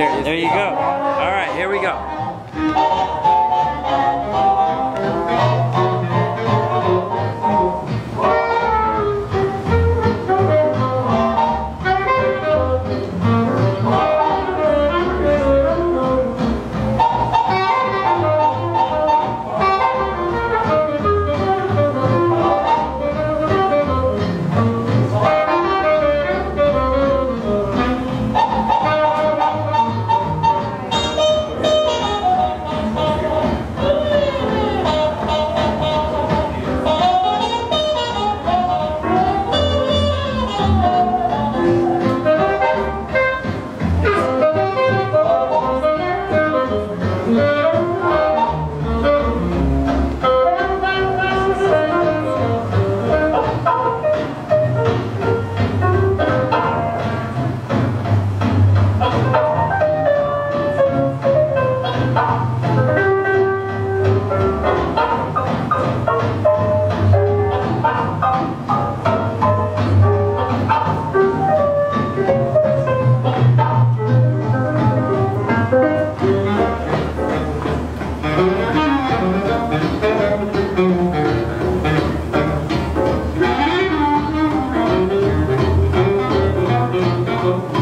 There, there you go. All right, here we go. Cristo